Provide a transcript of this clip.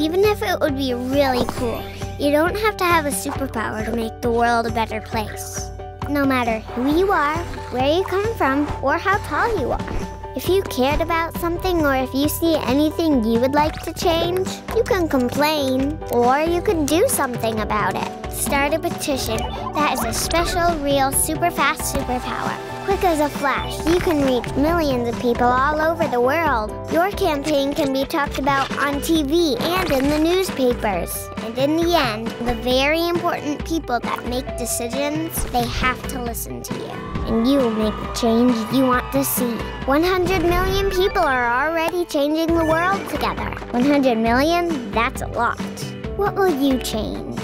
even if it would be really cool. You don't have to have a superpower to make the world a better place. No matter who you are, where you come from, or how tall you are. If you cared about something or if you see anything you would like to change, you can complain or you could do something about it. Start a petition that is a special, real, super fast superpower. Quick as a flash, you can reach millions of people all over the world. Your campaign can be talked about on TV and in the newspapers. And in the end, the very important people that make decisions, they have to listen to you. And you will make the change you want to see. 100 million people are already changing the world together. 100 million? That's a lot. What will you change?